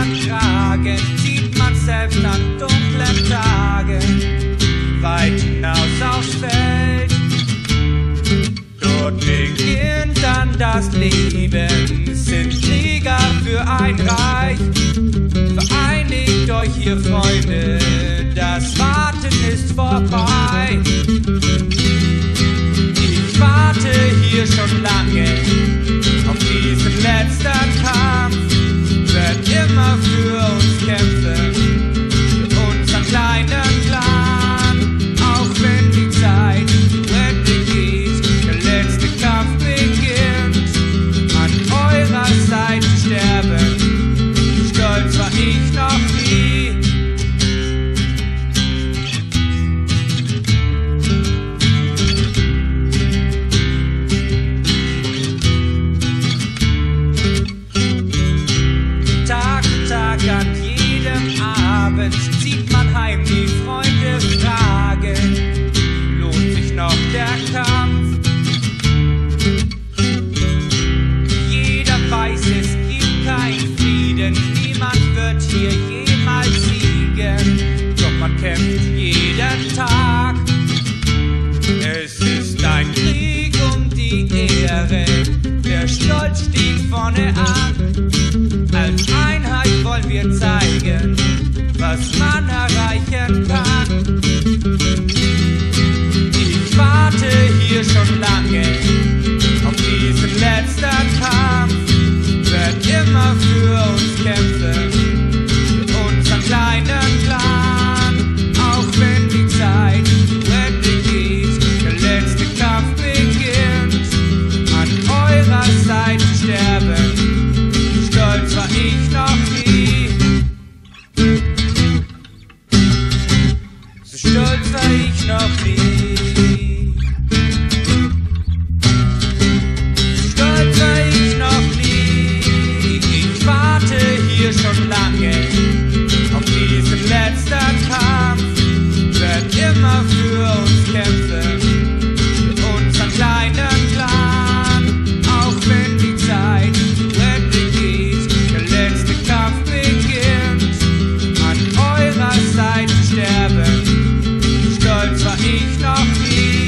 Schultern tragen, zieht man selbst an dunklen Tagen weit hinaus aufs Feld. Dort beginnt dann das Leben, sind Krieger für ein Reich. Vereinigt euch, ihr Freunde, das Warten ist vorbei. abends zieht man heim, die Freunde fragen, lohnt sich noch der Kampf? Jeder weiß, es gibt keinen Frieden, niemand wird hier jemals siegen, doch man kämpft jeden Tag. Es ist ein Krieg um die Ehre, wer Stolz stieg vorne an. stolz war ich noch nie. your feet.